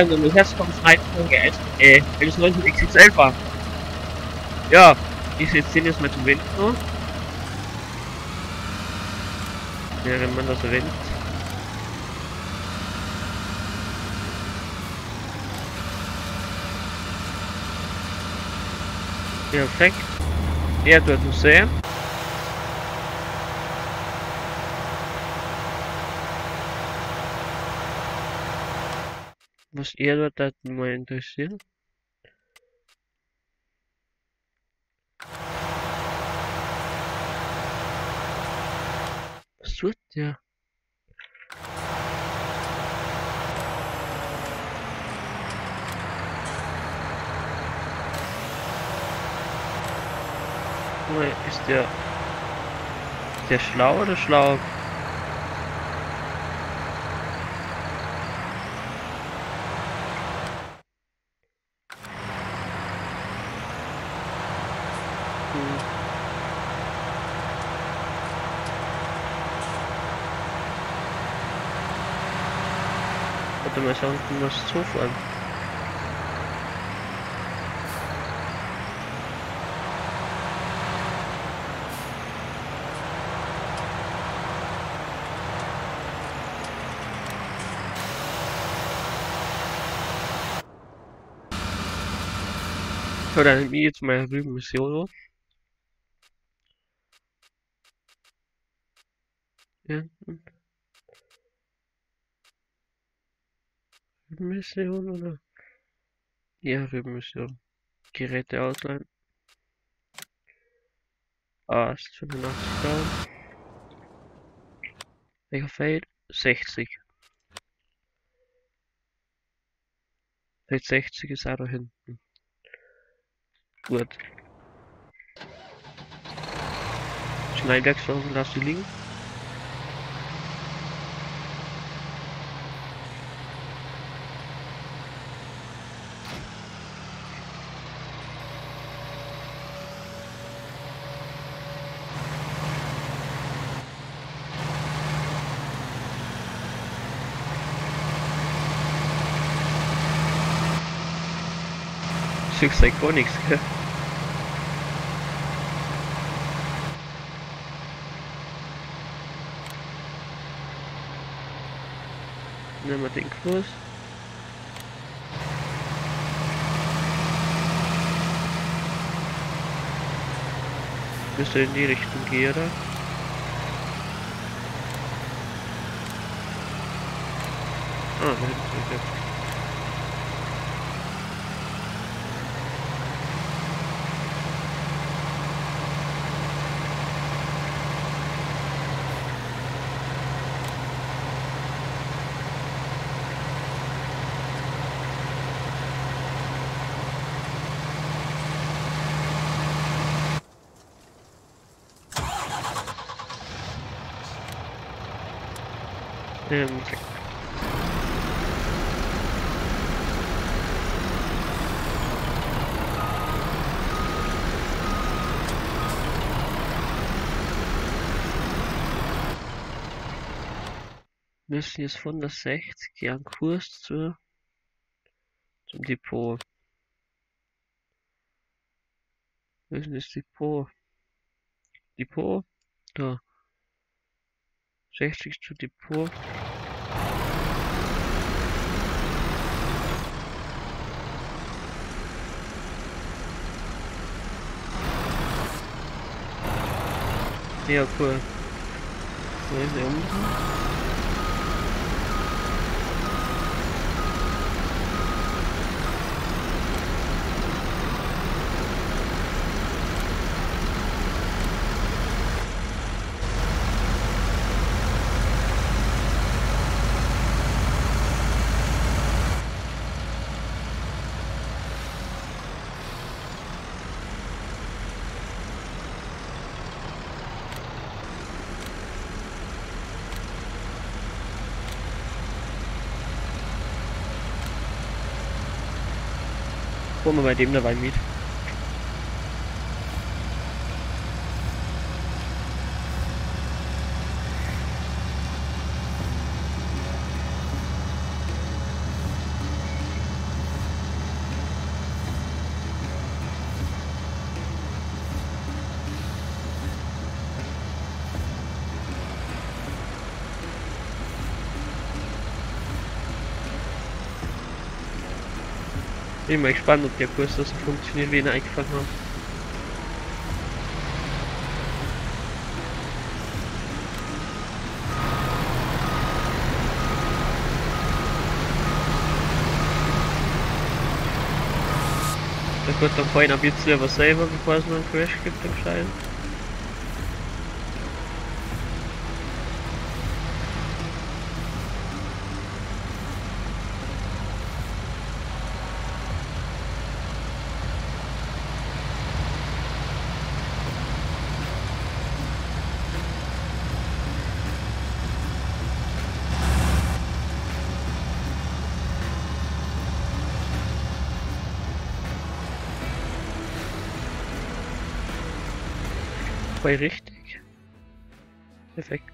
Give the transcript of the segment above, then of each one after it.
Hi und herzlich willkommen zur neuen Folge äh, LS 19 XXL war. Ja, ich jetzt den jetzt mal zum Wind noch. Während man das erwähnt. Perfekt. Er dort noch sehen. Was er dort hat mal interessiert. Was tut der? Ist der... Ist der schlau oder schlau? Hm. Warte mal schauen, was zufahren. So, dann nehme ich jetzt mal drüben Mission oder? Ja, Rübenmission. Geräte ausleihen. Ah, ist 85 down. Welcher Feld? 60. Feld 60 ist auch da hinten. Gut. Schnellwerkschancen darfst du liegen. Du gar nichts, gell? Nehmen wir den Kurs. Müsste in die Richtung gehen, oder? Ah, da hinten Ähm, müssen jetzt von der 60 einen Kurs zur, zum Depot. Wo ist das Depot? Depot? Da. 60 zu Depot. Ja, cool. Wo wir bei dem dabei mit. Bin mal gespannt, ob der Kurs so funktioniert, wie ihn eingefangen haben. Da wird dann vorhin ein bisschen was selber, bevor es noch einen Crash gibt anscheinend. Voll richtig. Perfekt.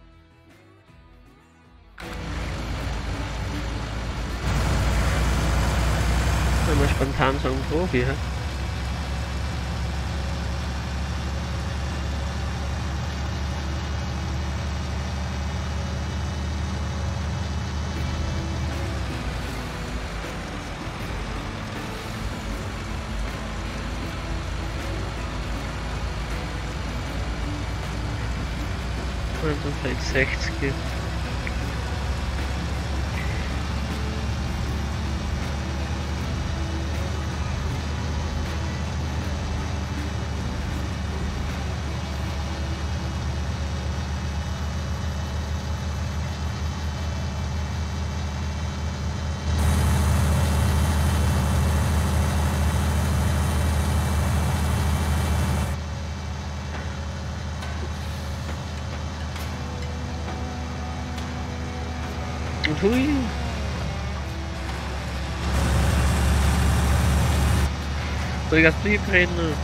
Wenn man spontan so ein Profi hat. 60 Hui. Soll ich das Brief reden?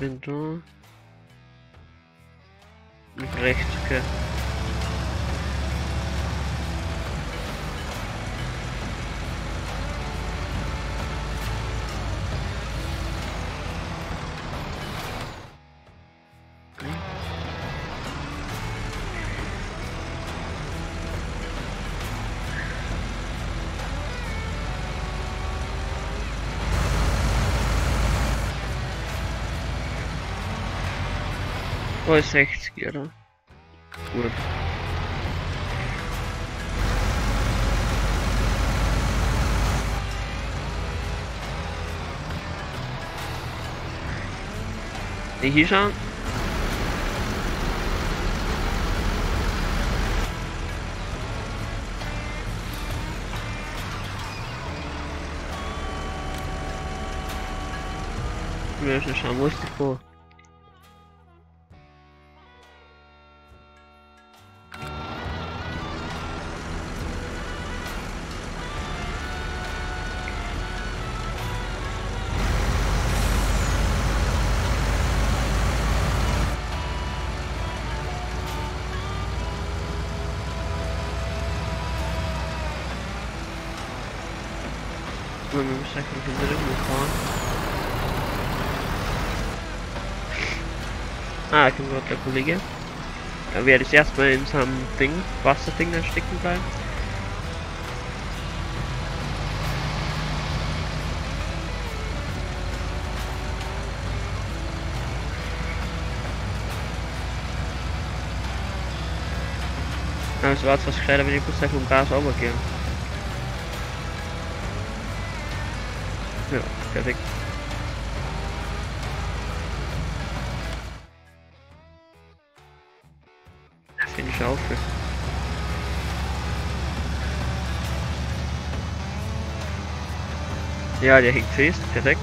Bin du? Recht, okay. Oh, 60, oder? Gut. Nicht hier schauen. Wir schauen, wo ist die vor? Nur mit dem Stecken hinter dem fahren. Ah, da kommt gerade der Kollege. Da werde ich erstmal in so einem Ding, Wasserding da stecken bleiben. Aber es war etwas gescheiter, wenn ich kurz vom Gas runtergehe. Ja, perfekt. Finde ich auch. Für. Ja, der hängt fest, perfekt.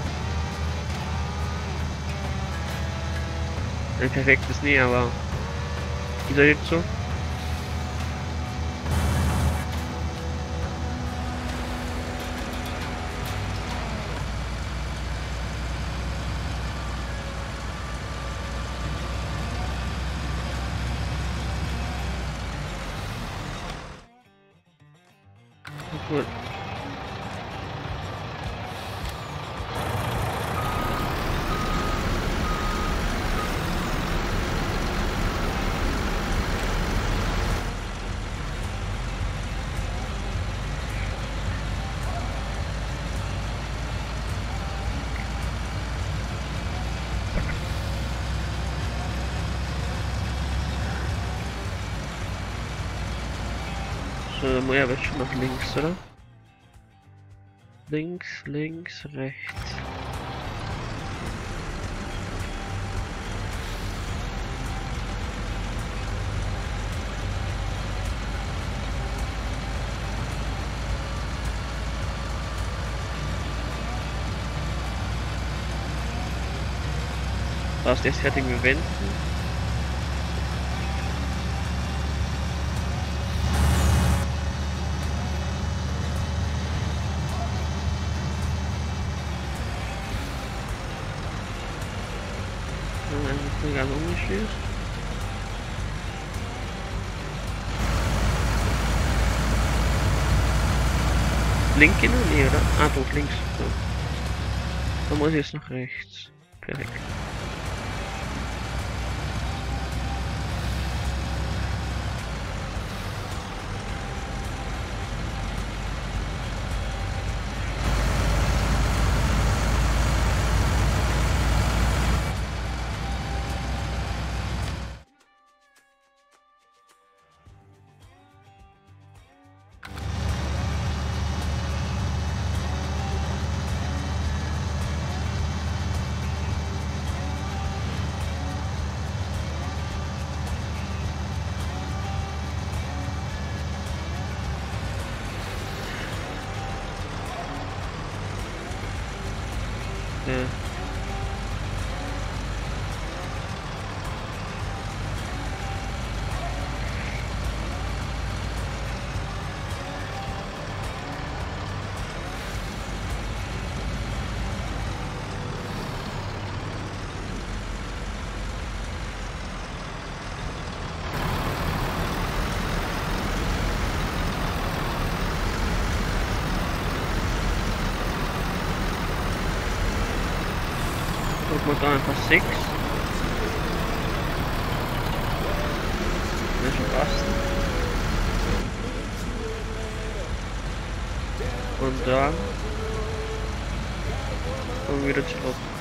Ein perfektes nie, aber ist er jetzt so? Gut. Dann muss aber schon nach links, oder? Links, links, rechts. Aus der fertigen Wenden. ganz umgestellt. Link genau? Nee, oder? Ah, doch, links. So. Dann muss ich jetzt nach rechts. Perfekt. Yeah. Guck mal da einfach 6. Das schon fast. Und dann und wieder zurück.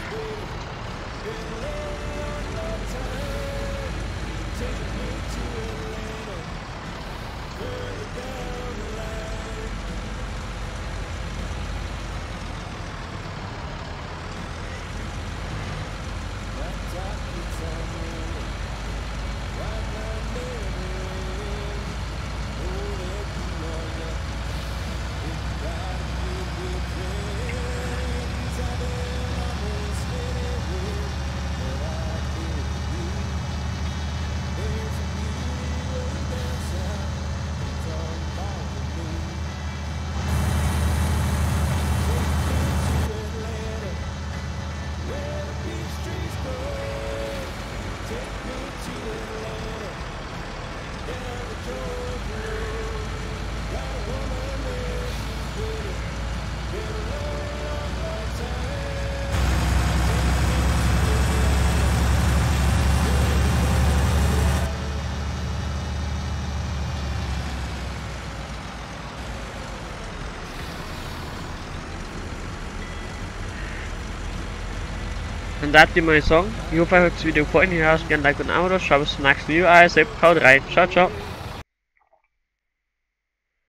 Das die mal sagen. Ich hoffe, euch hat das Video gefallen. Ihr habt gerne ein Like und ein Abo. Schaut bis zum nächsten Video. Also, haut rein. Ciao, ciao.